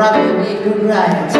Robin Lee Good Rides.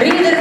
Ridere